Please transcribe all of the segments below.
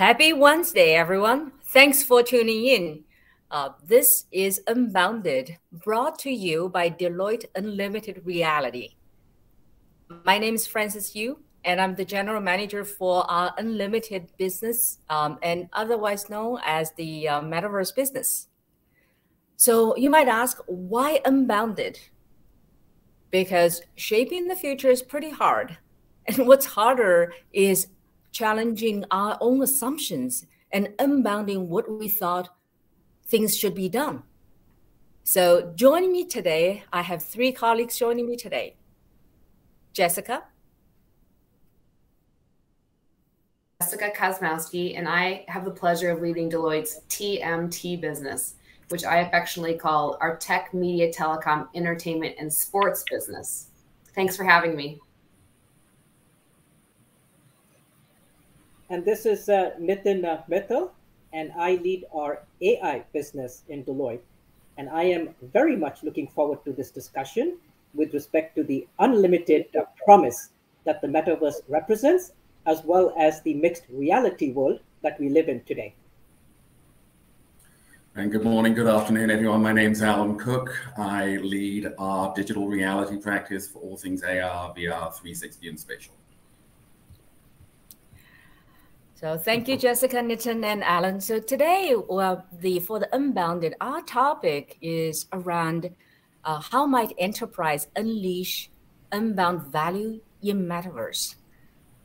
Happy Wednesday, everyone. Thanks for tuning in. Uh, this is Unbounded, brought to you by Deloitte Unlimited Reality. My name is Francis Yu, and I'm the general manager for our Unlimited business, um, and otherwise known as the uh, Metaverse business. So you might ask, why Unbounded? Because shaping the future is pretty hard. And what's harder is challenging our own assumptions and unbounding what we thought things should be done. So joining me today, I have three colleagues joining me today. Jessica. Jessica Kosmowski, and I have the pleasure of leading Deloitte's TMT business, which I affectionately call our tech, media, telecom, entertainment, and sports business. Thanks for having me. And this is uh, Nitin uh, Mittal, and I lead our AI business in Deloitte. And I am very much looking forward to this discussion with respect to the unlimited uh, promise that the metaverse represents, as well as the mixed reality world that we live in today. And good morning, good afternoon, everyone. My name's Alan Cook. I lead our digital reality practice for all things AR, VR, 360, and spatial. So thank you, Jessica, Nitin, and Alan. So today, well, the for the unbounded, our topic is around uh, how might enterprise unleash unbound value in metaverse.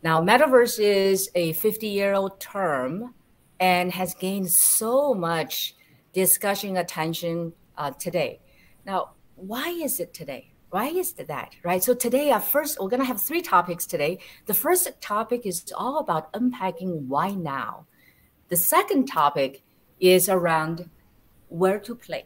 Now, metaverse is a 50-year-old term and has gained so much discussion attention uh, today. Now, why is it today? Why is that, right? So today, our first, we're going to have three topics today. The first topic is all about unpacking why now. The second topic is around where to play.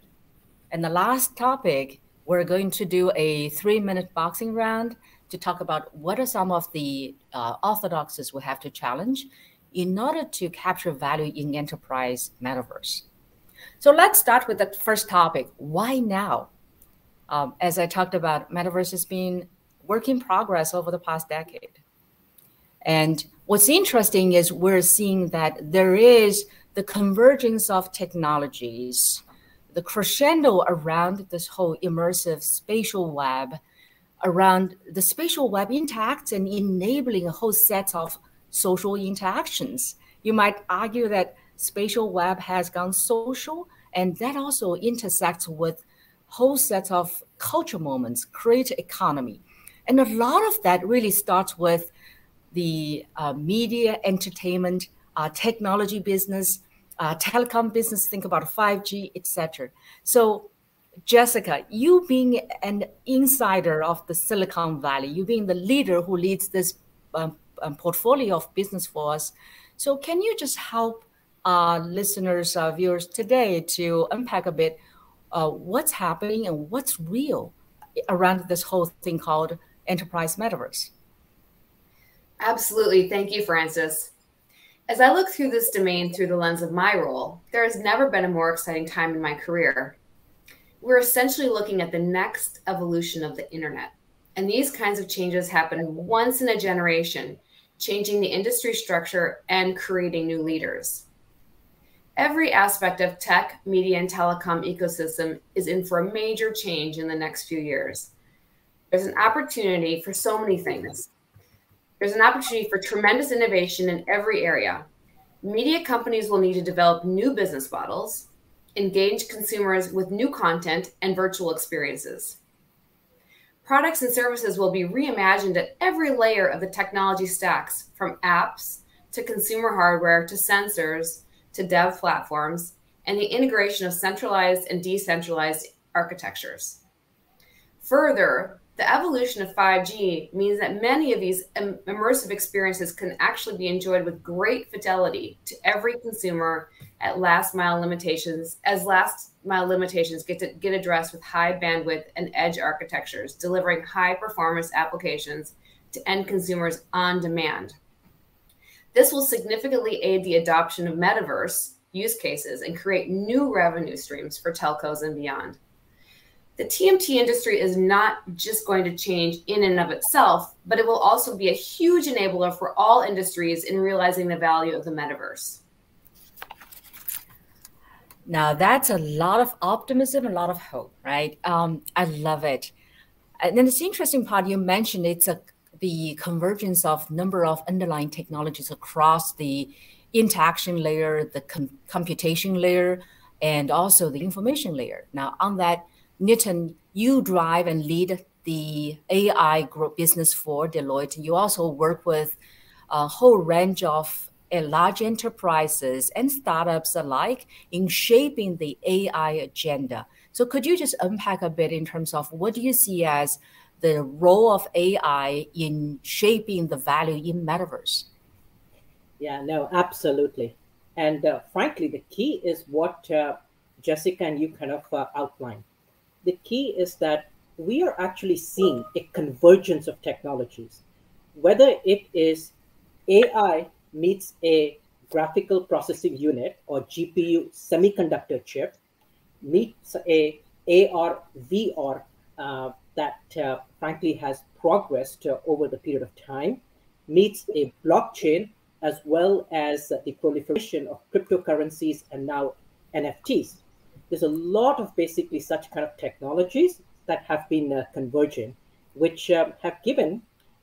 And the last topic, we're going to do a three minute boxing round to talk about what are some of the uh, orthodoxies we have to challenge in order to capture value in enterprise metaverse. So let's start with the first topic why now? Um, as I talked about, metaverse has been work in progress over the past decade. And what's interesting is we're seeing that there is the convergence of technologies, the crescendo around this whole immersive spatial web, around the spatial web interacts and enabling a whole set of social interactions. You might argue that spatial web has gone social, and that also intersects with whole set of culture moments, create economy. And a lot of that really starts with the uh, media, entertainment, uh, technology business, uh, telecom business, think about 5G, etc. So, Jessica, you being an insider of the Silicon Valley, you being the leader who leads this um, um, portfolio of business for us. So, can you just help our listeners, our viewers today to unpack a bit uh, what's happening and what's real around this whole thing called enterprise metaverse. Absolutely. Thank you, Francis. As I look through this domain through the lens of my role, there has never been a more exciting time in my career. We're essentially looking at the next evolution of the internet. And these kinds of changes happen once in a generation, changing the industry structure and creating new leaders every aspect of tech, media, and telecom ecosystem is in for a major change in the next few years. There's an opportunity for so many things. There's an opportunity for tremendous innovation in every area. Media companies will need to develop new business models, engage consumers with new content and virtual experiences. Products and services will be reimagined at every layer of the technology stacks, from apps to consumer hardware to sensors to dev platforms, and the integration of centralized and decentralized architectures. Further, the evolution of 5G means that many of these immersive experiences can actually be enjoyed with great fidelity to every consumer at last mile limitations, as last mile limitations get to get addressed with high bandwidth and edge architectures, delivering high performance applications to end consumers on demand. This will significantly aid the adoption of metaverse use cases and create new revenue streams for telcos and beyond. The TMT industry is not just going to change in and of itself, but it will also be a huge enabler for all industries in realizing the value of the metaverse. Now that's a lot of optimism, a lot of hope, right? Um, I love it. And then this interesting part you mentioned it's a the convergence of number of underlying technologies across the interaction layer, the com- computation layer, and also the information layer. Now, on that, Nitin, you drive and lead the AI group business for Deloitte. You also work with a whole range of uh, large enterprises and startups alike in shaping the AI agenda. So, could you just unpack a bit in terms of what do you see as the role of AI in shaping the value in metaverse? Yeah, no, absolutely. And uh, frankly, the key is what uh, Jessica and you kind of uh, outlined. The key is that we are actually seeing a convergence of technologies, whether it is AI meets a graphical processing unit or GPU semiconductor chip, meets a AR VR uh, that uh, frankly has progressed uh, over the period of time, meets a blockchain as well as the proliferation of cryptocurrencies and now NFTs. There's a lot of basically such kind of technologies that have been uh, converging, which um, have given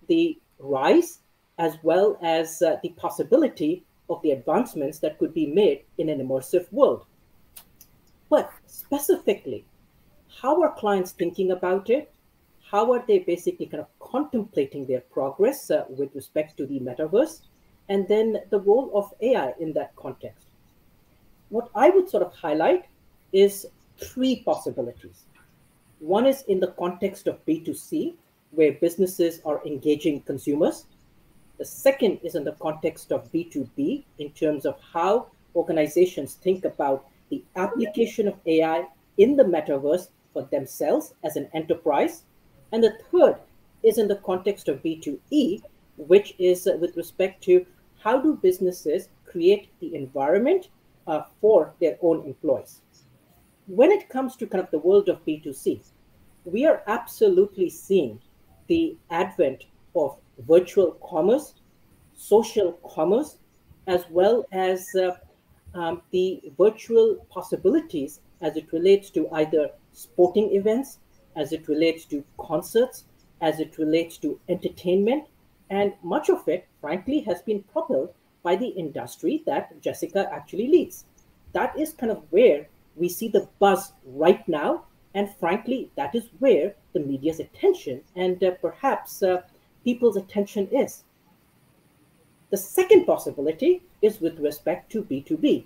the rise as well as uh, the possibility of the advancements that could be made in an immersive world. But specifically, how are clients thinking about it? How are they basically kind of contemplating their progress uh, with respect to the metaverse? And then the role of AI in that context. What I would sort of highlight is three possibilities. One is in the context of B2C, where businesses are engaging consumers. The second is in the context of B2B, in terms of how organizations think about the application of AI in the metaverse for themselves as an enterprise. And the third is in the context of B2E, which is uh, with respect to how do businesses create the environment uh, for their own employees. When it comes to kind of the world of B2C, we are absolutely seeing the advent of virtual commerce, social commerce, as well as uh, um, the virtual possibilities as it relates to either sporting events, as it relates to concerts, as it relates to entertainment. And much of it, frankly, has been propelled by the industry that Jessica actually leads. That is kind of where we see the buzz right now. And frankly, that is where the media's attention and uh, perhaps uh, people's attention is. The second possibility is with respect to B2B.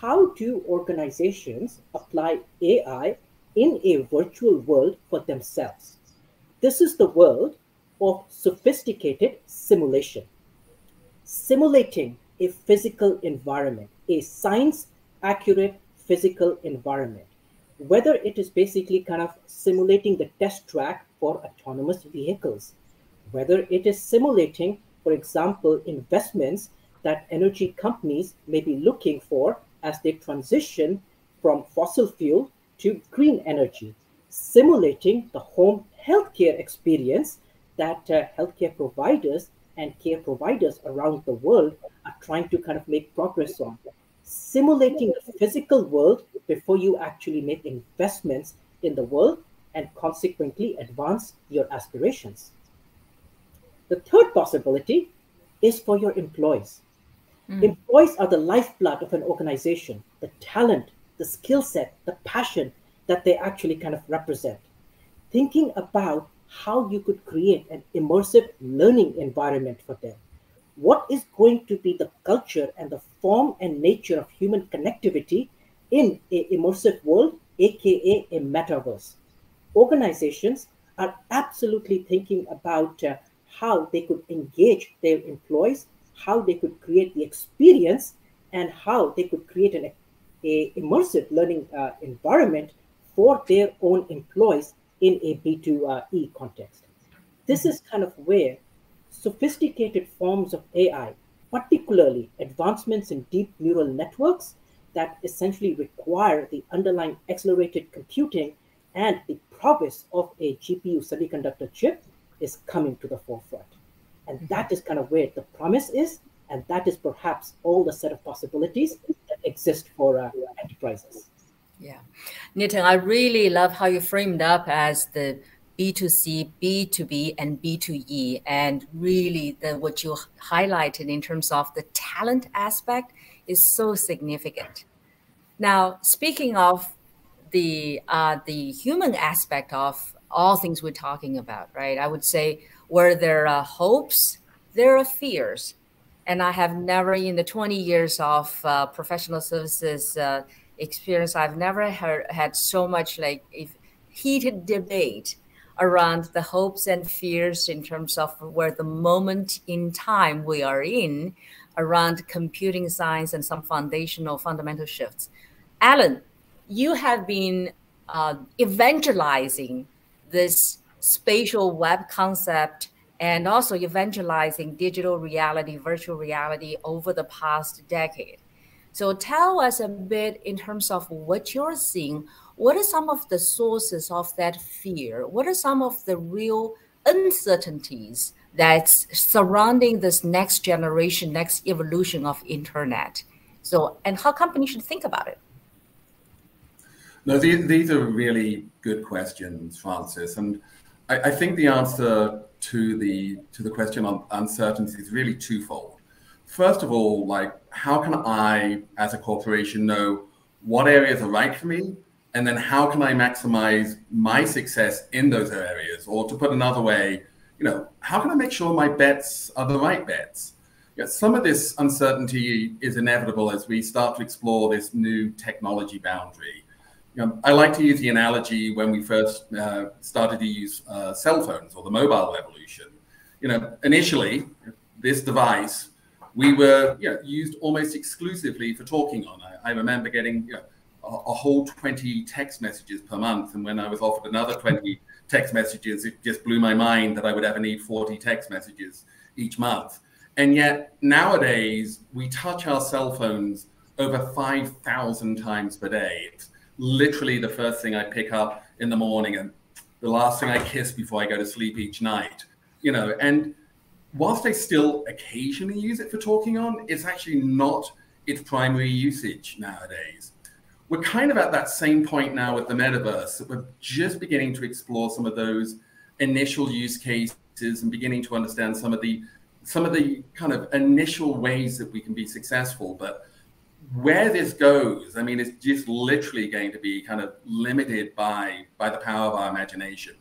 How do organizations apply AI in a virtual world for themselves. This is the world of sophisticated simulation. Simulating a physical environment, a science accurate physical environment, whether it is basically kind of simulating the test track for autonomous vehicles, whether it is simulating, for example, investments that energy companies may be looking for as they transition from fossil fuel to green energy, simulating the home healthcare experience that uh, healthcare providers and care providers around the world are trying to kind of make progress on. Simulating the physical world before you actually make investments in the world and consequently advance your aspirations. The third possibility is for your employees. Mm. Employees are the lifeblood of an organization, the talent, the skill set, the passion that they actually kind of represent. Thinking about how you could create an immersive learning environment for them. What is going to be the culture and the form and nature of human connectivity in a immersive world, aka a metaverse? Organizations are absolutely thinking about uh, how they could engage their employees, how they could create the experience, and how they could create an a immersive learning uh, environment for their own employees in a B2E context. This is kind of where sophisticated forms of AI, particularly advancements in deep neural networks that essentially require the underlying accelerated computing and the prowess of a GPU semiconductor chip is coming to the forefront. And mm-hmm. that is kind of where the promise is. And that is perhaps all the set of possibilities that exist for uh, enterprises. Yeah. Nitin, I really love how you framed up as the B2C, B2B, and B2E. And really, the, what you highlighted in terms of the talent aspect is so significant. Now, speaking of the uh, the human aspect of all things we're talking about, right? I would say where there are hopes, there are fears. And I have never, in the 20 years of uh, professional services uh, experience, I've never heard, had so much like heated debate around the hopes and fears in terms of where the moment in time we are in around computing science and some foundational fundamental shifts. Alan, you have been uh, evangelizing this spatial web concept and also evangelizing digital reality, virtual reality over the past decade. So tell us a bit in terms of what you're seeing. What are some of the sources of that fear? What are some of the real uncertainties that's surrounding this next generation, next evolution of internet? So, and how companies should think about it? No, these, these are really good questions, Francis. And I, I, think the answer to the to the question on uncertainty is really twofold. First of all, like how can I, as a corporation, know what areas are right for me, and then how can I maximize my success in those areas? Or to put another way, you know, how can I make sure my bets are the right bets? Yeah, some of this uncertainty is inevitable as we start to explore this new technology boundary know, I like to use the analogy when we first uh, started to use uh, cell phones or the mobile revolution. You know, initially, this device we were you know, used almost exclusively for talking on. I, I remember getting you know, a, a, whole 20 text messages per month, and when I was offered another 20 text messages, it just blew my mind that I would ever need 40 text messages each month. And yet nowadays, we touch our cell phones over 5,000 times per day. It's, literally the first thing I pick up in the morning and the last thing I kiss before I go to sleep each night. You know, and whilst I still occasionally use it for talking on, it's actually not its primary usage nowadays. We're kind of at that same point now with the metaverse that we're just beginning to explore some of those initial use cases and beginning to understand some of the some of the kind of initial ways that we can be successful. But where this goes, I mean, it's just literally going to be kind of limited by by the power of our imagination.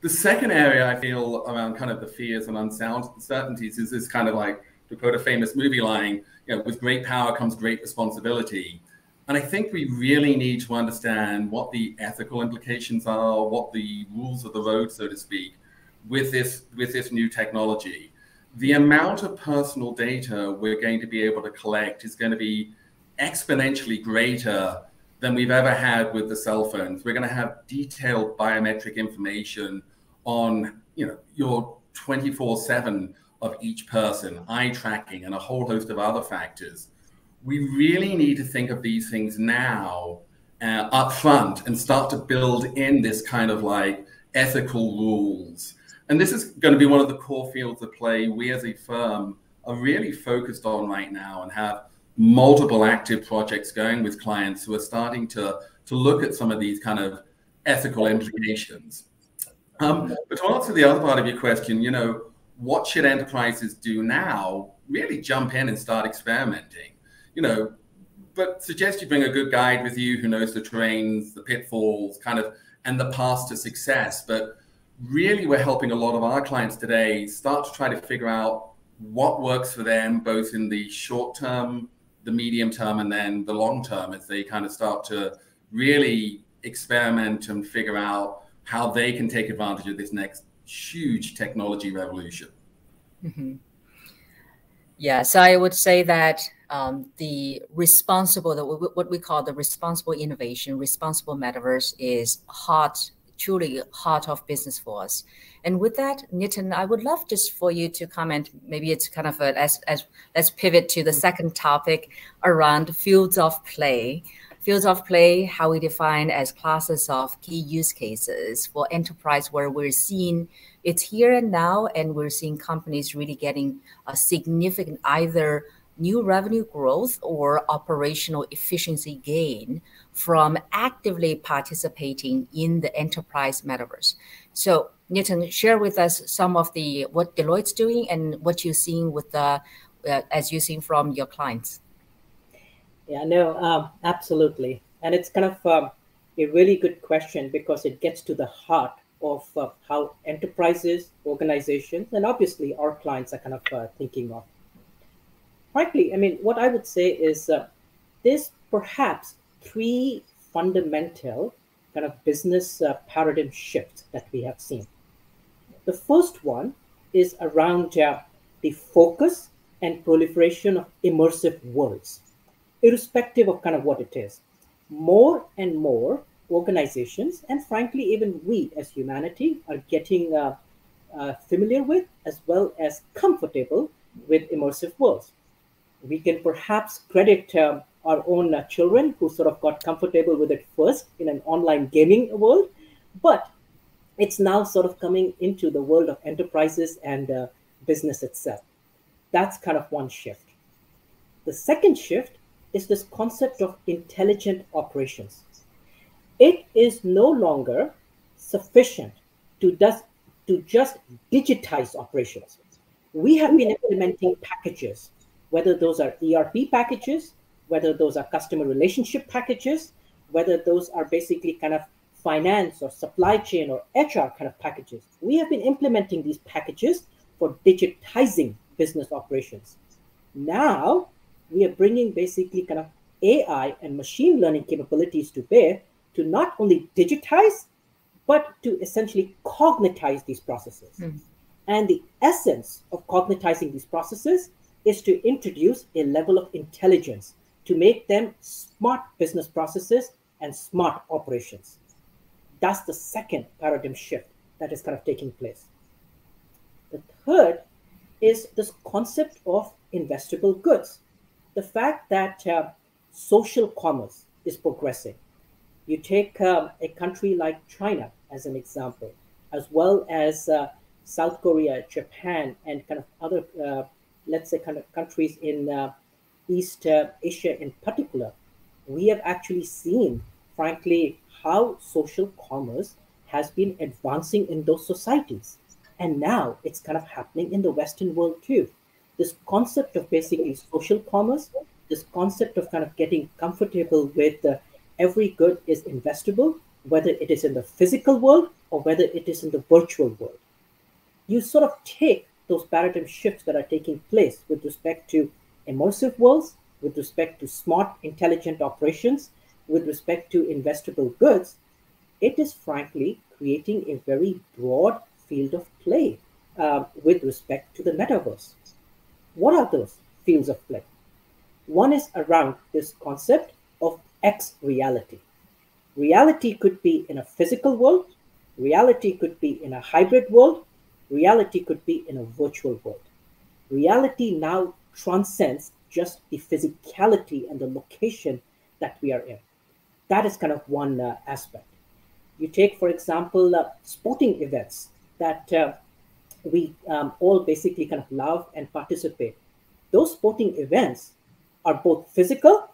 The second area I feel around kind of the fears and unsound uncertainties is this kind of like to quote a famous movie line, you know, with great power comes great responsibility. And I think we really need to understand what the ethical implications are, what the rules of the road, so to speak, with this with this new technology the amount of personal data we're going to be able to collect is going to be exponentially greater than we've ever had with the cell phones. We're going to have detailed biometric information on, you know, your 24/7 of each person, eye tracking, and a whole host of other factors. We really need to think of these things now uh, up front and start to build in this kind of like ethical rules and this is going to be one of the core fields of play we as a firm are really focused on right now and have multiple active projects going with clients who are starting to, to look at some of these kind of ethical implications. Um, but to answer the other part of your question, you know, what should enterprises do now? Really jump in and start experimenting. You know, but suggest you bring a good guide with you who knows the terrains, the pitfalls, kind of, and the path to success. But really we're helping a lot of our clients today start to try to figure out what works for them both in the short term the medium term and then the long term as they kind of start to really experiment and figure out how they can take advantage of this next huge technology revolution mm-hmm. yeah so i would say that um, the responsible the, what we call the responsible innovation responsible metaverse is hot truly heart of business for us. And with that, Nitin, I would love just for you to comment. Maybe it's kind of a, as, as let's pivot to the second topic around fields of play. fields of play, how we define as classes of key use cases for enterprise, where we're seeing it's here and now, and we're seeing companies really getting a significant either new revenue growth or operational efficiency gain from actively participating in the enterprise metaverse. So, Nitin, share with us some of the what Deloitte's doing and what you're seeing with the uh, as you're seeing from your clients. Yeah, no, um, absolutely, and it's kind of um, a really good question because it gets to the heart of uh, how enterprises, organizations, and obviously our clients are kind of uh, thinking of frankly, I mean, what I would say is uh, perhaps three fundamental kind of business uh, paradigm shifts that we have seen. The first one is around uh, the focus and proliferation of immersive worlds, irrespective of kind of what it is. More and more organizations, and frankly, even we as humanity, are getting uh, uh, familiar with as well as comfortable with immersive worlds we can perhaps credit uh, our own uh, children who sort of got comfortable with it first in an online gaming world, but it's now sort of coming into the world of enterprises and uh, business itself. That's kind of one shift. The second shift is this concept of intelligent operations. It is no longer sufficient to, does, to just digitize operations. We have been implementing packages whether those are ERP packages, whether those are customer relationship packages, whether those are basically kind of finance or supply chain or HR kind of packages. We have been implementing these packages for digitizing business operations. Now we are bringing basically kind of AI and machine learning capabilities to bear to not only digitize, but to essentially cognitize these processes. Mm. And the essence of cognitizing these processes is to introduce a level of intelligence to make them smart business processes and smart operations. That's the second paradigm shift that is kind of taking place. The third is this concept of investable goods. The fact that uh, social commerce is progressing. You take um, a country like China as an example, as well as uh, South Korea, Japan, and kind of other uh, let's say, kind of countries in uh, East uh, Asia in particular, we have actually seen, frankly, how social commerce has been advancing in those societies. And now it's kind of happening in the Western world too. This concept of basically social commerce, this concept of kind of getting comfortable with uh, every good is investable, whether it is in the physical world or whether it is in the virtual world. You sort of take those paradigm shifts that are taking place with respect to immersive worlds, with respect to smart, intelligent operations, with respect to investable goods, it is frankly creating a very broad field of play uh, with respect to the metaverse. What are those fields of play? One is around this concept of X reality. Reality could be in a physical world, reality could be in a hybrid world, reality could be in a virtual world. Reality now transcends just the physicality and the location that we are in. That is kind of one uh, aspect. You take, for example, uh, sporting events that uh, we um, all basically kind of love and participate. Those sporting events are both physical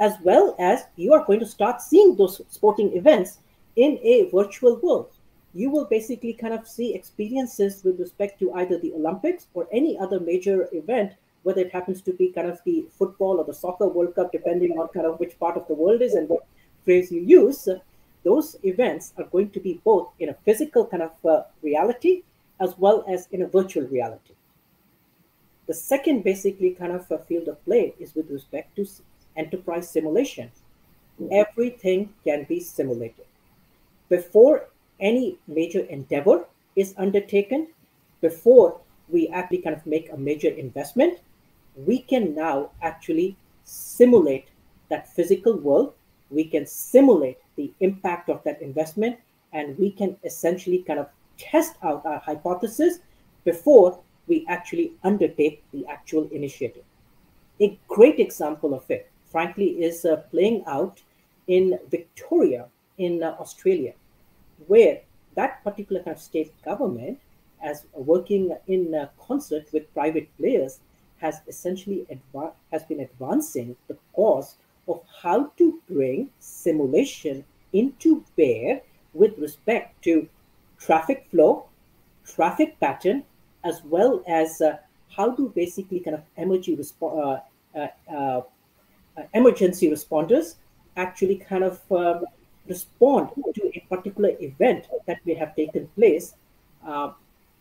as well as you are going to start seeing those sporting events in a virtual world you will basically kind of see experiences with respect to either the Olympics or any other major event, whether it happens to be kind of the football or the soccer World Cup, depending on kind of which part of the world is and what phrase you use. Those events are going to be both in a physical kind of uh, reality as well as in a virtual reality. The second basically kind of a field of play is with respect to enterprise simulation. Everything can be simulated. Before any major endeavor is undertaken before we actually kind of make a major investment, we can now actually simulate that physical world. We can simulate the impact of that investment, and we can essentially kind of test out our hypothesis before we actually undertake the actual initiative. A great example of it, frankly, is uh, playing out in Victoria, in uh, Australia, where that particular kind of state government, as working in concert with private players, has essentially adva- has been advancing the cause of how to bring simulation into bear with respect to traffic flow, traffic pattern, as well as uh, how to basically kind of emergency, uh, uh, uh, emergency responders actually kind of um, respond to a particular event that may have taken place. Uh,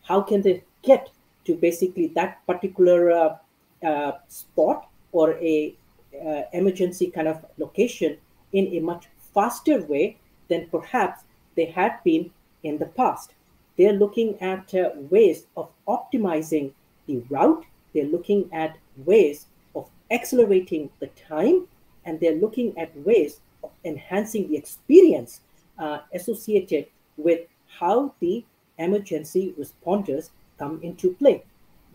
how can they get to basically that particular uh, uh, spot or a uh, emergency kind of location in a much faster way than perhaps they had been in the past. They're looking at uh, ways of optimizing the route. They're looking at ways of accelerating the time, and they're looking at ways enhancing the experience uh, associated with how the emergency responders come into play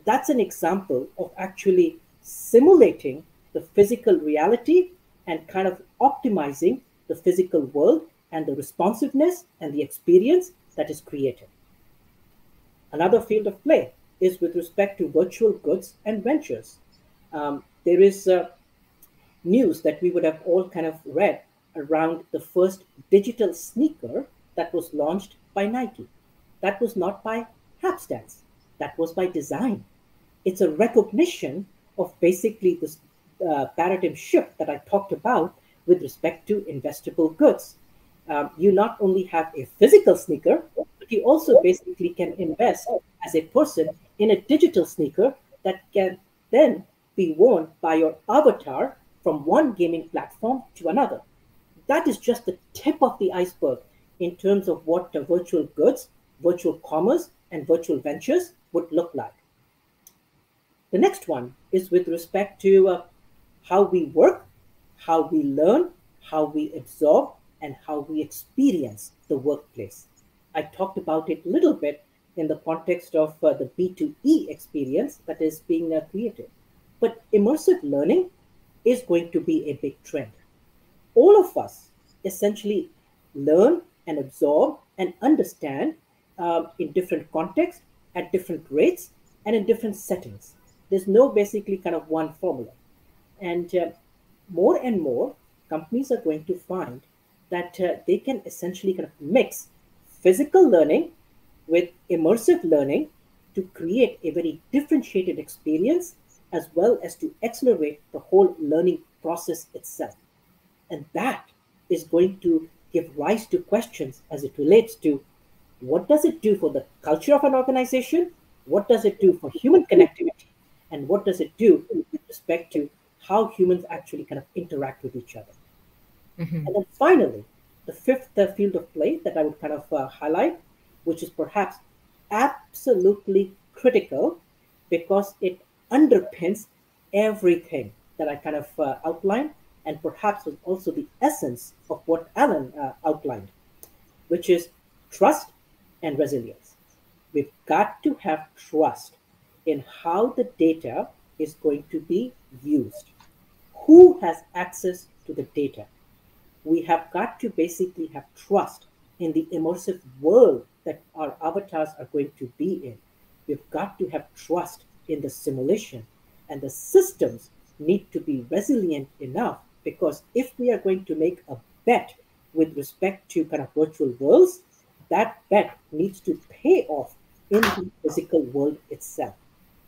that's an example of actually simulating the physical reality and kind of optimizing the physical world and the responsiveness and the experience that is created. Another field of play is with respect to virtual goods and ventures. Um, there is uh, news that we would have all kind of read around the first digital sneaker that was launched by Nike. That was not by hapstance, that was by design it's a recognition of basically this uh, paradigm shift that I talked about with respect to investable goods. Um, you not only have a physical sneaker, but you also basically can invest as a person in a digital sneaker that can then be worn by your avatar from one gaming platform to another. That is just the tip of the iceberg in terms of what the virtual goods, virtual commerce, and virtual ventures would look like. The next one is with respect to uh, how we work, how we learn, how we absorb, and how we experience the workplace. I talked about it a little bit in the context of uh, the B2E experience that is being uh, created. But immersive learning is going to be a big trend. All of us essentially learn and absorb and understand uh, in different contexts, at different rates, and in different settings. There's no basically kind of one formula. And uh, more and more companies are going to find that uh, they can essentially kind of mix physical learning with immersive learning to create a very differentiated experience as well as to accelerate the whole learning process itself. And that is going to give rise to questions as it relates to what does it do for the culture of an organization? What does it do for human connectivity? and what does it do with respect to how humans actually kind of interact with each other. Mm-hmm. And then finally, the fifth uh, field of play that I would kind of uh, highlight, which is perhaps absolutely critical because it underpins everything that I kind of uh, outlined, and perhaps was also the essence of what Alan uh, outlined, which is trust and resilience. We've got to have trust in how the data is going to be used. Who has access to the data? We have got to basically have trust in the immersive world that our avatars are going to be in. We've got to have trust in the simulation, and the systems need to be resilient enough because if we are going to make a bet with respect to kind of virtual worlds, that bet needs to pay off in the physical world itself.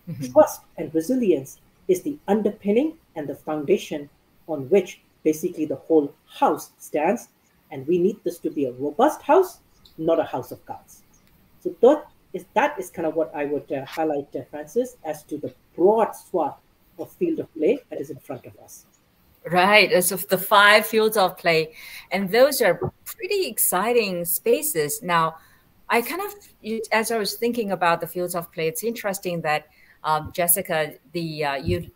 Mm-hmm. Trust and resilience is the underpinning and the foundation on which basically the whole house stands. And we need this to be a robust house, not a house of cards. So that is, that is kind of what I would uh, highlight, uh, Francis, as to the broad swath of field of play that is in front of us. Right, as of the five fields of play, and those are pretty exciting spaces. Now, I kind of, as I was thinking about the fields of play, it's interesting that um, Jessica, the uh, you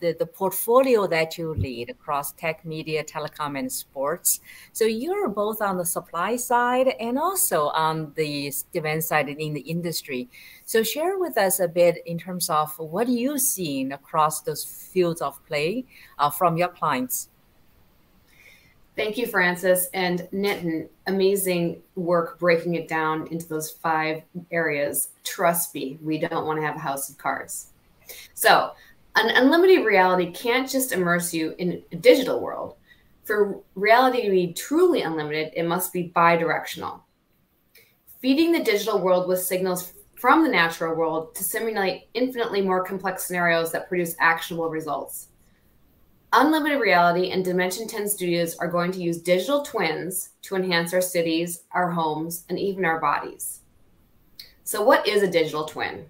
the, the portfolio that you lead across tech, media, telecom, and sports. So you're both on the supply side and also on the demand side in the industry. So share with us a bit in terms of what you've seen across those fields of play uh, from your clients. Thank you, Francis and Nitin. Amazing work breaking it down into those five areas. Trust me, we don't want to have a house of cards. So, an unlimited reality can't just immerse you in a digital world. For reality to be truly unlimited, it must be bidirectional. Feeding the digital world with signals from the natural world to simulate infinitely more complex scenarios that produce actionable results. Unlimited Reality and Dimension 10 Studios are going to use digital twins to enhance our cities, our homes, and even our bodies. So, what is a digital twin?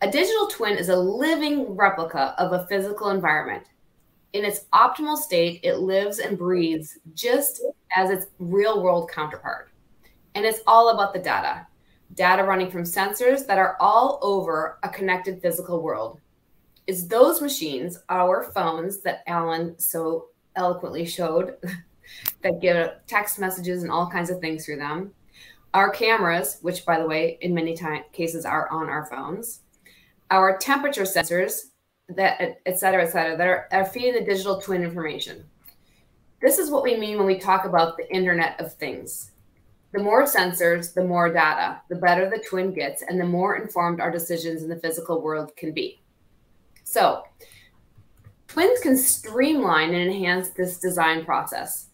A digital twin is a living replica of a physical environment. In its optimal state, it lives and breathes just as its real world counterpart. And it's all about the data data running from sensors that are all over a connected physical world is those machines, our phones that Alan so eloquently showed, that give text messages and all kinds of things through them, our cameras, which by the way, in many time, cases are on our phones, our temperature sensors, that et cetera, et cetera, that are, are feeding the digital twin information. This is what we mean when we talk about the Internet of Things. The more sensors, the more data, the better the twin gets, and the more informed our decisions in the physical world can be. So twins can streamline and enhance this design process.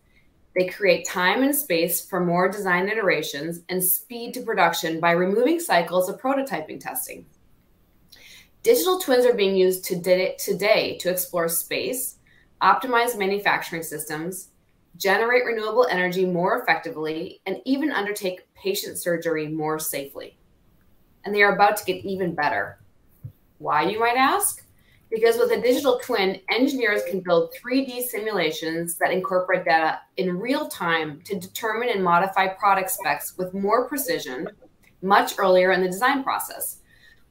They create time and space for more design iterations and speed to production by removing cycles of prototyping testing. Digital twins are being used today, to explore space, optimize manufacturing systems, generate renewable energy more effectively, and even undertake patient surgery more safely. And they are about to get even better. Why, you might ask? Because with a digital twin, engineers can build 3D simulations that incorporate data in real time to determine and modify product specs with more precision much earlier in the design process,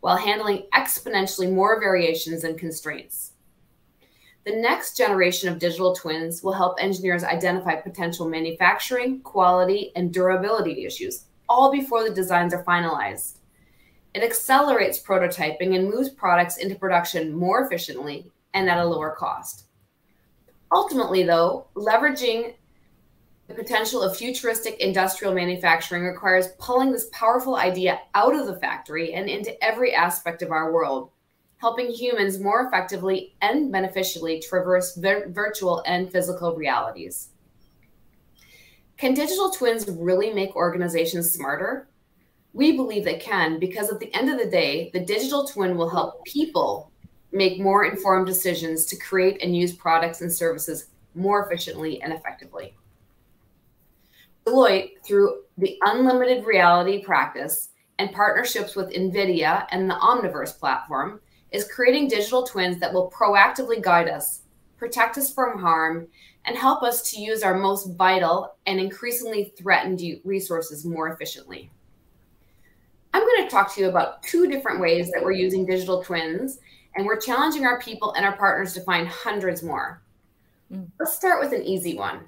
while handling exponentially more variations and constraints. The next generation of digital twins will help engineers identify potential manufacturing, quality, and durability issues, all before the designs are finalized. It accelerates prototyping and moves products into production more efficiently and at a lower cost. Ultimately, though, leveraging the potential of futuristic industrial manufacturing requires pulling this powerful idea out of the factory and into every aspect of our world, helping humans more effectively and beneficially traverse vir virtual and physical realities. Can digital twins really make organizations smarter? We believe they can because at the end of the day, the digital twin will help people make more informed decisions to create and use products and services more efficiently and effectively. Deloitte, through the Unlimited Reality practice and partnerships with NVIDIA and the Omniverse platform, is creating digital twins that will proactively guide us, protect us from harm, and help us to use our most vital and increasingly threatened resources more efficiently. I'm going to talk to you about two different ways that we're using digital twins, and we're challenging our people and our partners to find hundreds more. Mm. Let's start with an easy one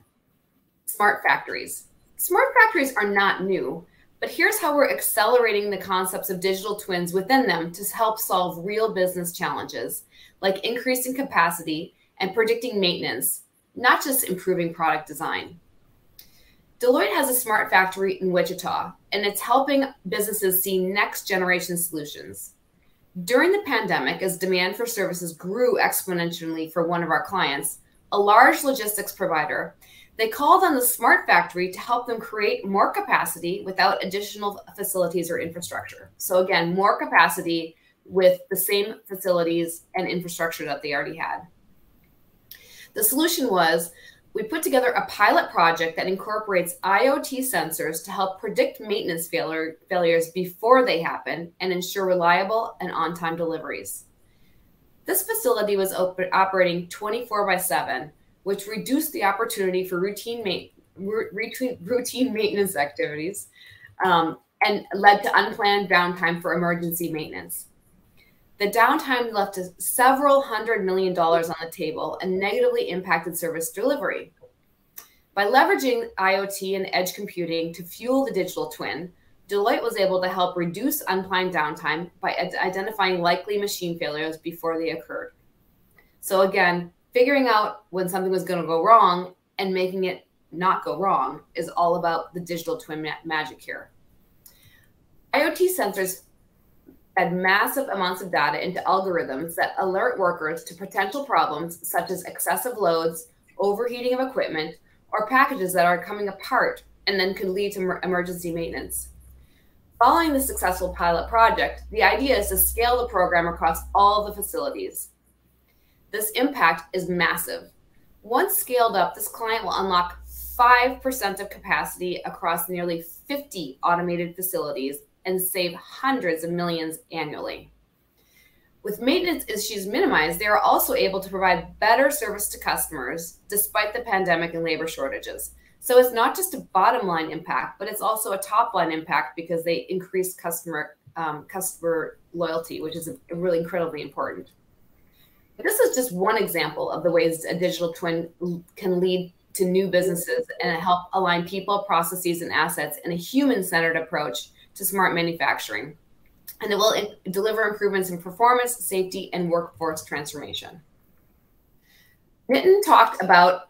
smart factories. Smart factories are not new, but here's how we're accelerating the concepts of digital twins within them to help solve real business challenges, like increasing capacity and predicting maintenance, not just improving product design. Deloitte has a smart factory in Wichita, and it's helping businesses see next generation solutions. During the pandemic, as demand for services grew exponentially for one of our clients, a large logistics provider, they called on the smart factory to help them create more capacity without additional facilities or infrastructure. So, again, more capacity with the same facilities and infrastructure that they already had. The solution was we put together a pilot project that incorporates IoT sensors to help predict maintenance failure, failures before they happen and ensure reliable and on time deliveries. This facility was operating 24 by 7, which reduced the opportunity for routine, ma- routine, maintenance activities um, and led to unplanned downtime for emergency maintenance. The downtime left several hundred million dollars on the table and negatively impacted service delivery. By leveraging IoT and edge computing to fuel the digital twin, Deloitte was able to help reduce unplanned downtime by identifying likely machine failures before they occurred. So again, figuring out when something was going to go wrong and making it not go wrong is all about the digital twin ma magic here. IoT sensors add massive amounts of data into algorithms that alert workers to potential problems such as excessive loads, overheating of equipment, or packages that are coming apart and then could lead to emergency maintenance. Following the successful pilot project, the idea is to scale the program across all the facilities. This impact is massive. Once scaled up, this client will unlock 5% of capacity across nearly 50 automated facilities and save hundreds of millions annually. With maintenance issues minimized, they are also able to provide better service to customers despite the pandemic and labor shortages. So it's not just a bottom line impact, but it's also a top line impact because they increase customer um, customer loyalty, which is really incredibly important. This is just one example of the ways a digital twin can lead to new businesses and help align people, processes, and assets in a human centered approach to smart manufacturing. And it will in deliver improvements in performance, safety, and workforce transformation. Nitin talked about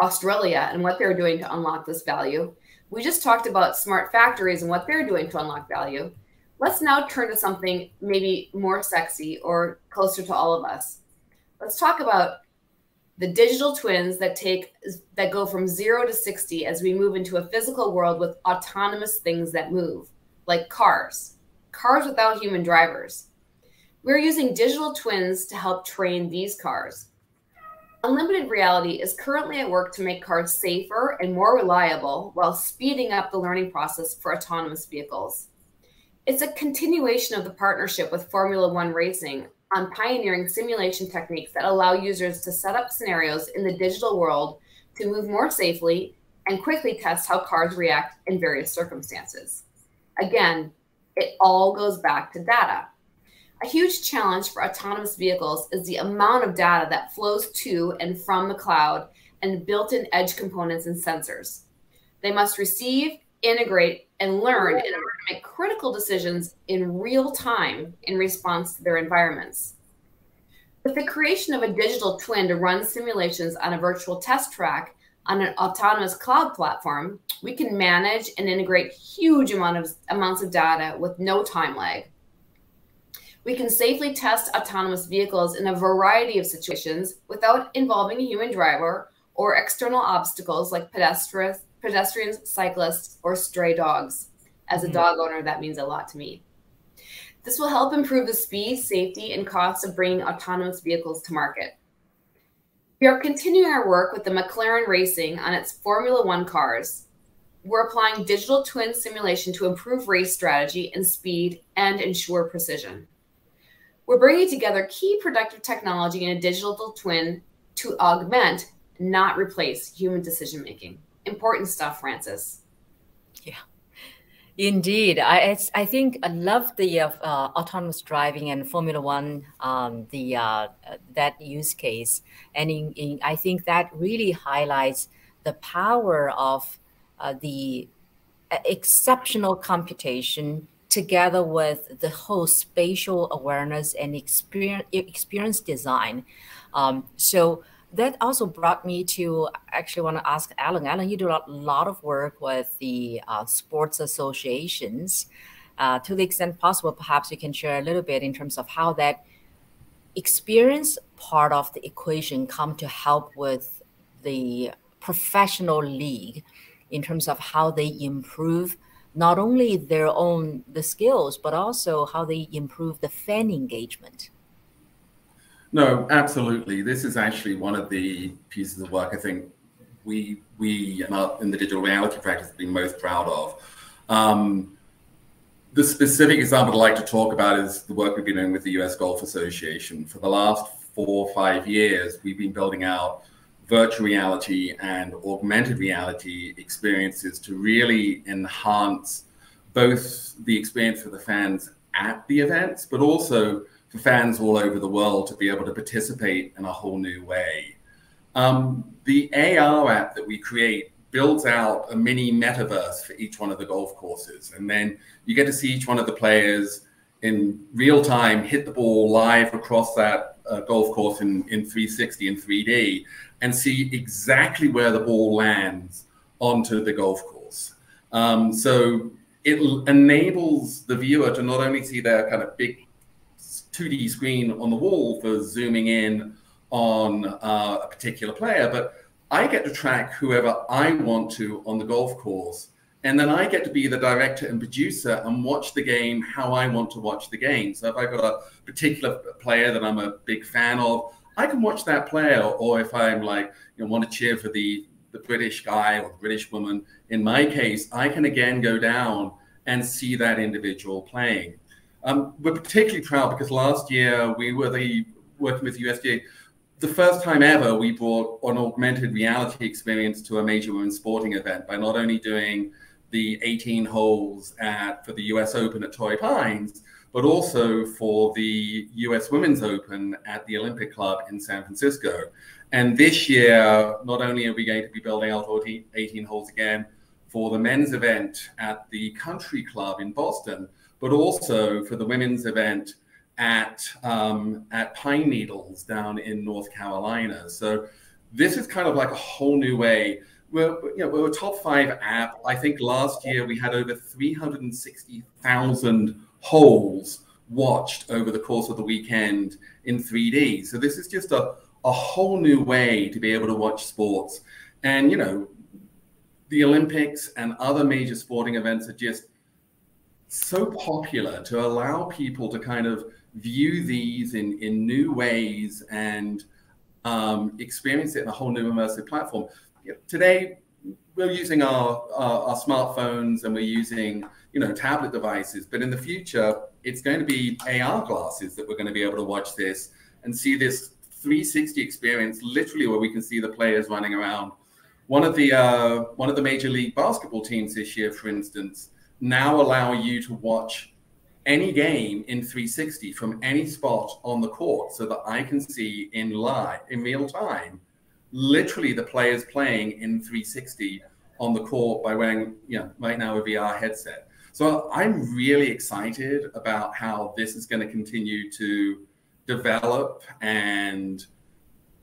Australia and what they're doing to unlock this value. We just talked about smart factories and what they're doing to unlock value. Let's now turn to something maybe more sexy or closer to all of us. Let's talk about the digital twins that take that go from 0 to 60 as we move into a physical world with autonomous things that move, like cars. Cars without human drivers. We're using digital twins to help train these cars. Unlimited Reality is currently at work to make cars safer and more reliable while speeding up the learning process for autonomous vehicles. It's a continuation of the partnership with Formula One Racing on pioneering simulation techniques that allow users to set up scenarios in the digital world to move more safely and quickly test how cars react in various circumstances. Again, it all goes back to data. A huge challenge for autonomous vehicles is the amount of data that flows to and from the cloud and built in edge components and sensors. They must receive, integrate, and learn in order to make critical decisions in real time in response to their environments. With the creation of a digital twin to run simulations on a virtual test track on an autonomous cloud platform, we can manage and integrate huge amount of, amounts of data with no time lag we can safely test autonomous vehicles in a variety of situations without involving a human driver or external obstacles like pedestrians, pedestrians cyclists, or stray dogs. As a mm-hmm. dog owner, that means a lot to me. This will help improve the speed, safety, and costs of bringing autonomous vehicles to market. We are continuing our work with the McLaren Racing on its Formula One cars. We're applying digital twin simulation to improve race strategy and speed and ensure precision. We're bringing together key productive technology in a digital twin to augment, not replace human decision making. Important stuff, Francis. Yeah. Indeed, I I think I love the uh, uh, autonomous driving and Formula One, um, the uh, that use case, and in, in, I think that really highlights the power of uh, the uh, exceptional computation together with the whole spatial awareness and experience, experience design. Um, so that also brought me to actually want to ask Alan. Alan, you do a lot of work with the uh, sports associations. Uh, to the extent possible, perhaps you can share a little bit in terms of how that experience part of the equation come to help with the professional league in terms of how they improve not only their own the skills, but also how they improve the fan engagement. No, absolutely. This is actually one of the pieces of work I think we we in the digital reality practice have been most proud of. Um, the specific example I'd like to talk about is the work we've been doing with the US Golf Association. For the last four or five years, we've been building out virtual reality and augmented reality experiences to really enhance both the experience for the fans at the events, but also for fans all over the world to be able to participate in a whole new way. Um, the AR app that we create builds out a mini metaverse for each one of the golf courses. And then you get to see each one of the players in real time hit the ball live across that uh, golf course in, in 360 and 3D and see exactly where the ball lands onto the golf course. Um, so it enables the viewer to not only see their kind of big 2D screen on the wall for zooming in on uh, a particular player, but I get to track whoever I want to on the golf course. And then I get to be the director and producer and watch the game how I want to watch the game. So if I've got a particular player that I'm a big fan of, I can watch that player. Or if I'm like, you know, want to cheer for the, the British guy or the British woman, in my case, I can again go down and see that individual playing. Um, we're particularly proud because last year we were the working with USGA the first time ever we brought an augmented reality experience to a major women's sporting event by not only doing the 18 holes at for the US Open at Torrey Pines, but also for the US Women's Open at the Olympic Club in San Francisco. And this year, not only are we going to be building out 18 holes again for the men's event at the Country Club in Boston, but also for the women's event at um, at Pine Needles down in North Carolina. So this is kind of like a whole new way. We're you know we're a top five app. I think last year we had over 360,000 holes watched over the course of the weekend in 3D. So this is just a, a whole new way to be able to watch sports. And you know, the Olympics and other major sporting events are just so popular to allow people to kind of view these in, in new ways and um, experience it in a whole new immersive platform. Today, we're using our, our, our, smartphones and we're using you know tablet devices, but in the future, it's going to be AR glasses that we're going to be able to watch this and see this 360 experience, literally where we can see the players running around. One of the uh, one of the major league basketball teams this year, for instance, now allow you to watch any game in 360 from any spot on the court so that I can see in live, in real time, literally the players playing in 360 on the court by wearing, you know, right now a VR headset. So I'm really excited about how this is going to continue to develop and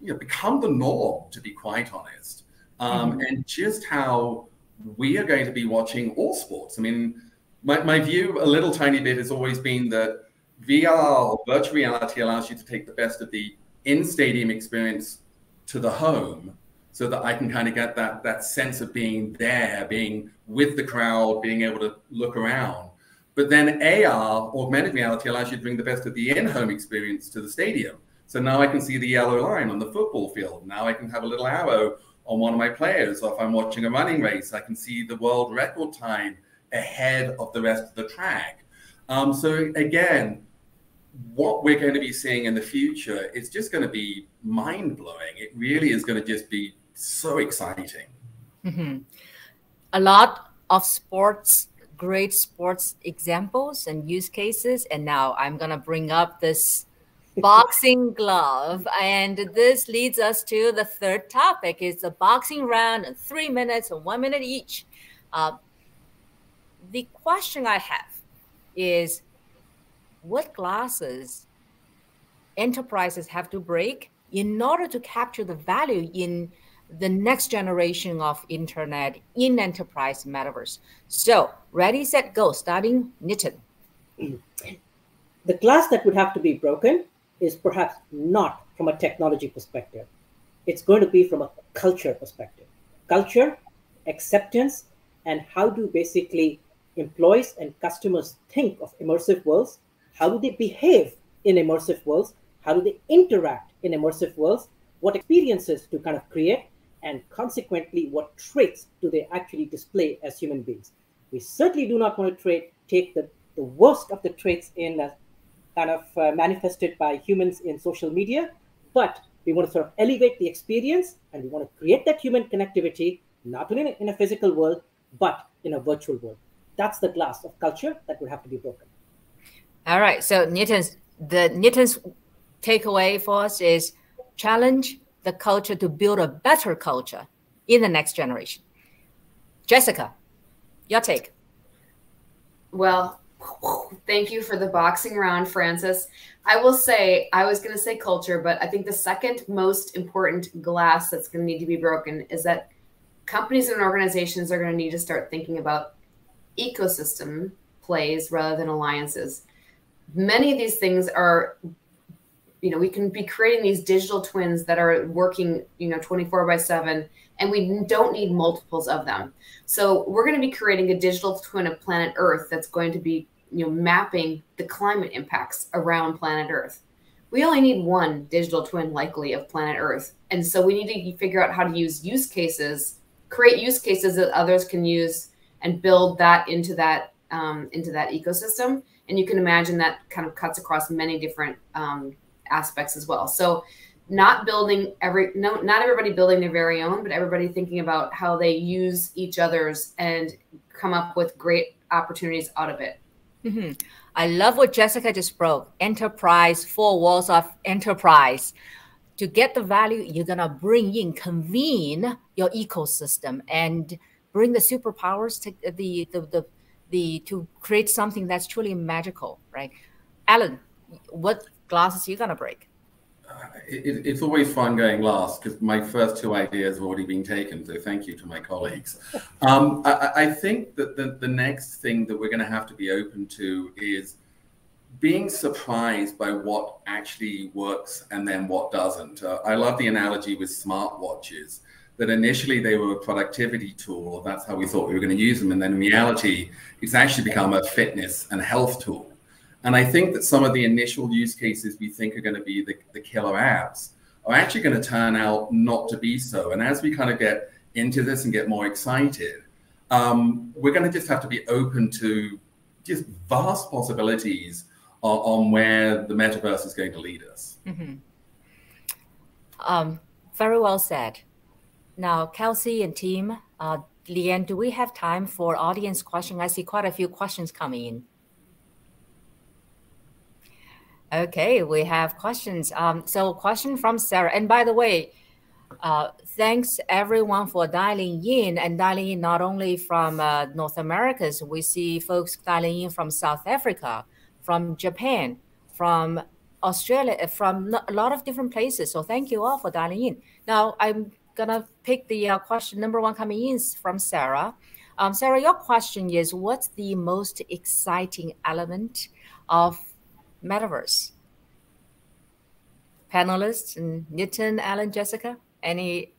you know, become the norm, to be quite honest. Um, mm-hmm. And just how we are going to be watching all sports. I mean, my, my view a little tiny bit has always been that VR or virtual reality allows you to take the best of the in-stadium experience to the home so that I can kind of get that that sense of being there, being with the crowd, being able to look around. But then AR, augmented reality, allows you to bring the best of the in-home experience to the stadium. So now I can see the yellow line on the football field. Now I can have a little arrow on one of my players. Or if I'm watching a running race, I can see the world record time ahead of the rest of the track. Um, so again, what we're going to be seeing in the future is just going to be mind blowing. It really is going to just be so exciting. Mm-hmm. A lot of sports, great sports examples and use cases. And now I'm going to bring up this boxing glove. And this leads us to the third topic. It's a boxing round, three minutes and one minute each. Uh, the question I have is what glasses enterprises have to break in order to capture the value in the next generation of internet in enterprise metaverse. So, ready, set, go, starting Nitin. The glass that would have to be broken is perhaps not from a technology perspective. It's going to be from a culture perspective. Culture, acceptance, and how do basically employees and customers think of immersive worlds? How do they behave in immersive worlds? How do they interact in immersive worlds? What experiences to kind of create? And consequently, what traits do they actually display as human beings? We certainly do not want to take the, the worst of the traits in uh, kind of uh, manifested by humans in social media, but we want to sort of elevate the experience and we want to create that human connectivity, not only in a, in a physical world, but in a virtual world that's the glass of culture that would have to be broken. All right. So Nitin's the Nitin's takeaway for us is challenge the culture to build a better culture in the next generation. Jessica, your take. Well, Thank you for the boxing round, Francis. I will say, I was going to say culture, but I think the second most important glass that's going to need to be broken is that companies and organizations are going to need to start thinking about ecosystem plays rather than alliances. Many of these things are, you know, we can be creating these digital twins that are working, you know, 24 by 7, and we don't need multiples of them. So we're going to be creating a digital twin of planet Earth that's going to be, you know, mapping the climate impacts around planet Earth. We only need one digital twin, likely, of planet Earth. And so we need to figure out how to use use cases, create use cases that others can use and build that into that um, into that ecosystem. And you can imagine that kind of cuts across many different um, aspects as well. So not building every no not everybody building their very own, but everybody thinking about how they use each other's and come up with great opportunities out of it. Mm-hmm. I love what Jessica just broke. Enterprise, four walls of enterprise. To get the value, you're gonna bring in, convene your ecosystem and bring the superpowers to the the, the the to create something that's truly magical, right? Alan, what glasses are you gonna break? It, it's always fun going last because my first two ideas have already been taken. So thank you to my colleagues. Um, I, I, think that the, the next thing that we're going to have to be open to is being surprised by what actually works and then what doesn't. Uh, I love the analogy with smartwatches that initially they were a productivity tool. That's how we thought we were going to use them. And then in reality, it's actually become a fitness and health tool. And I think that some of the initial use cases we think are going to be the, the killer apps are actually going to turn out not to be so. And as we kind of get into this and get more excited, um, we're going to just have to be open to just vast possibilities on, on where the metaverse is going to lead us. Mm-hmm. Um, very well said. Now, Kelsey and team, uh, Leanne, do we have time for audience question? I see quite a few questions coming in. Okay, we have questions. Um, so question from Sarah. And by the way, uh, thanks everyone for dialing in and dialing in not only from uh, North America, so we see folks dialing in from South Africa, from Japan, from Australia, from a lot of different places. So thank you all for dialing in. Now I'm gonna pick the uh, question number one coming in from Sarah. Um, Sarah, your question is, what's the most exciting element of metaverse? Panelists and Nitin, Alan, Jessica, any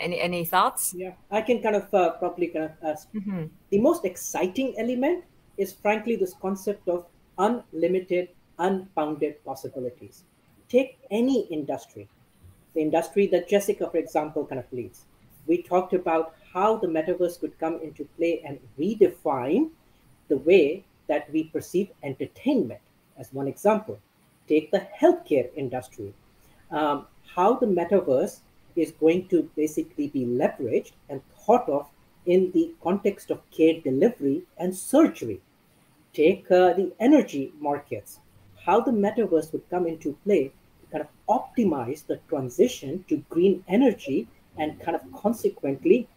any any thoughts? Yeah, I can kind of uh, probably kind of ask. Mm-hmm. The most exciting element is frankly this concept of unlimited, unbounded possibilities. Take any industry, the industry that Jessica, for example, kind of leads. We talked about how the metaverse could come into play and redefine the way that we perceive entertainment, as one example. Take the healthcare industry. Um, how the metaverse is going to basically be leveraged and thought of in the context of care delivery and surgery. Take uh, the energy markets, how the metaverse would come into play to kind of optimize the transition to green energy and kind of consequently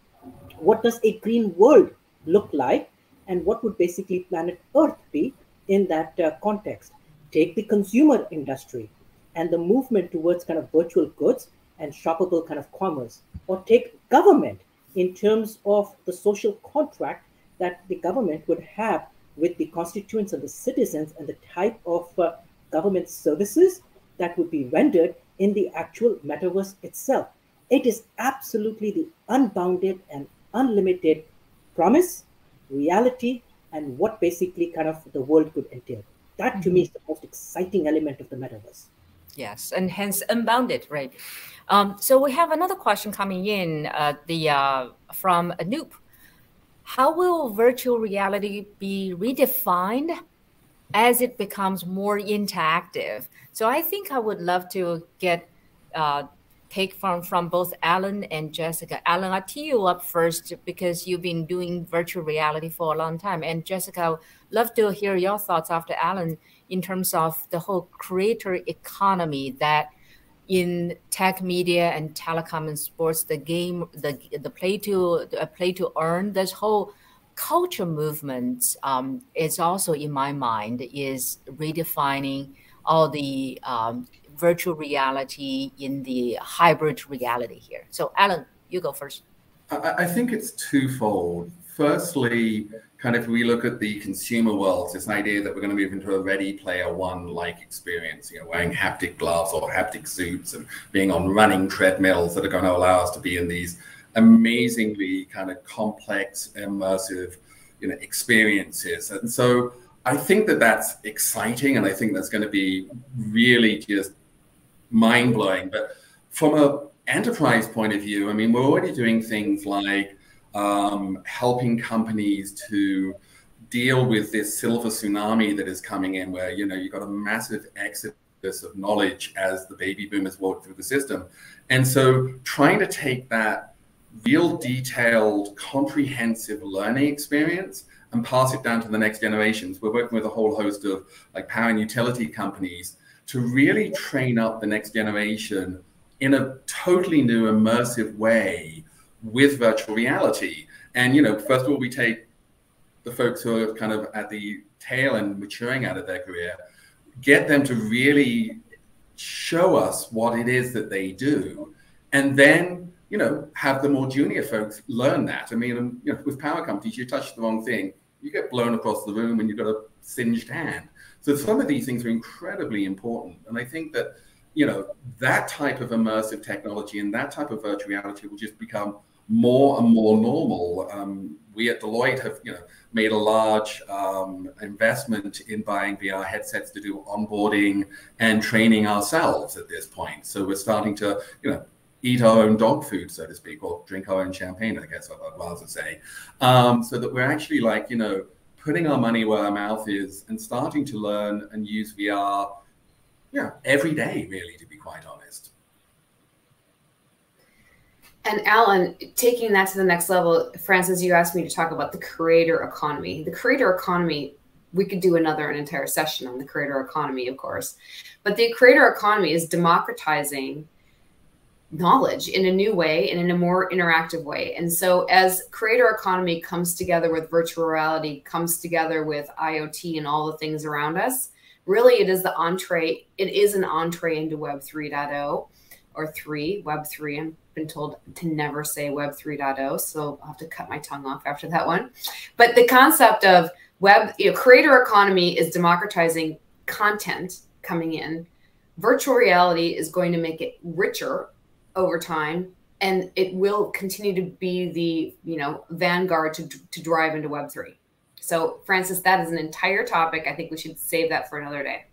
what does a green world look like and what would basically planet earth be in that uh, context take the consumer industry and the movement towards kind of virtual goods and shoppable kind of commerce or take government in terms of the social contract that the government would have with the constituents and the citizens and the type of uh, government services that would be rendered in the actual metaverse itself. It is absolutely the unbounded and unlimited promise, reality, and what basically kind of the world could entail. That to mm-hmm. me is the most exciting element of the metaverse. Yes, and hence unbounded, right? Um, so we have another question coming in uh, the uh, from Anoop. How will virtual reality be redefined as it becomes more interactive. So I think I would love to get uh, take from from both Alan and Jessica. Alan, I'll tee you up first because you've been doing virtual reality for a long time, and Jessica, love to hear your thoughts after Alan in terms of the whole creator economy that in tech media and telecom and sports the game the the play to the play to earn this whole culture movement um, is also in my mind is redefining all the um, virtual reality in the hybrid reality here. So Alan, you go first. I, I think it's twofold. Firstly, kind of we look at the consumer world, this idea that we're going to move into a ready player one like experience, you know, wearing haptic gloves or haptic suits and being on running treadmills that are going to allow us to be in these amazingly kind of complex, immersive, you know, experiences. And so I think that that's exciting, and I think that's going to be really just mind blowing. But from a enterprise point of view, I mean, we're already doing things like um, helping companies to deal with this silver tsunami that is coming in, where you know you've got a massive exodus of knowledge as the baby boomers walk through the system, and so trying to take that real detailed, comprehensive learning experience and pass it down to the next generations. We're working with a whole host of like power and utility companies to really train up the next generation in a totally new immersive way with virtual reality. And you know, first of all, we take the folks who are kind of at the tail and maturing out of their career, get them to really show us what it is that they do, and then you know have the more junior folks learn that. I mean, you know, with power companies, you touch the wrong thing, you get blown across the room, and you've got a singed hand. So some of these things are incredibly important, and I think that you know that type of immersive technology and that type of virtual reality will just become more and more normal. Um, we at Deloitte have, you know, made a large um, investment in buying VR headsets to do onboarding and training ourselves at this point. So we're starting to, you know, eat our own dog food, so to speak, or drink our own champagne, I guess I'd rather say, um, so that we're actually like, you know, putting our money where our mouth is and starting to learn and use VR, yeah, every day, really, to be quite honest. And Alan, taking that to the next level, Francis, you asked me to talk about the creator economy. The creator economy, we could do another an entire session on the creator economy, of course. But the creator economy is democratizing knowledge in a new way and in a more interactive way. And so as creator economy comes together with virtual reality, comes together with IoT and all the things around us, really it is the entree, it is an entree into Web 3.0 or 3, Web 3. I'm been told to never say Web 3.0, so I'll have to cut my tongue off after that one. But the concept of web, you know, creator economy is democratizing content coming in. Virtual reality is going to make it richer over time, and it will continue to be the you know vanguard to to drive into Web 3. So, Francis, that is an entire topic. I think we should save that for another day.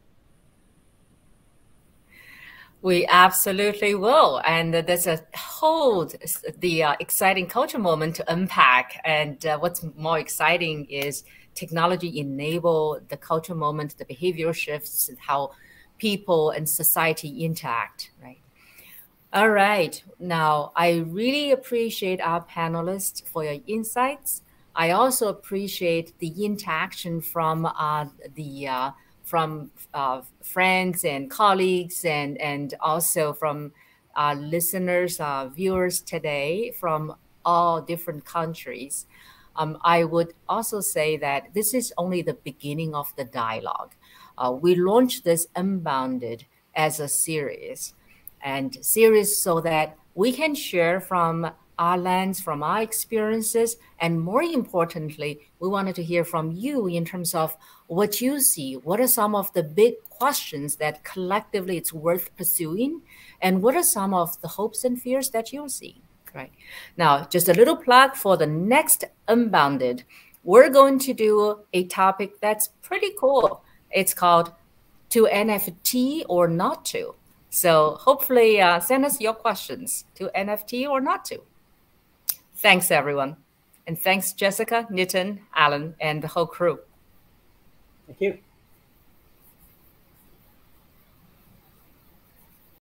We absolutely will, and there's a whole the uh, exciting culture moment to unpack. And uh, what's more exciting is technology enable the culture moment, the behavioral shifts, and how people and society interact. Right. All right. Now, I really appreciate our panelists for your insights. I also appreciate the interaction from uh, the uh, from uh, friends and colleagues and, and also from uh, listeners, uh, viewers today from all different countries. Um, I would also say that this is only the beginning of the dialogue. Uh, we launched this Unbounded as a series and series so that we can share from our lens, from our experiences, and more importantly, we wanted to hear from you in terms of what you see. What are some of the big questions that collectively it's worth pursuing, and what are some of the hopes and fears that you see? Right now, just a little plug for the next Unbounded. We're going to do a topic that's pretty cool. It's called "To NFT or Not to." So hopefully, uh, send us your questions to NFT or not to. Thanks, everyone. And thanks, Jessica, Nitin, Alan, and the whole crew. Thank you.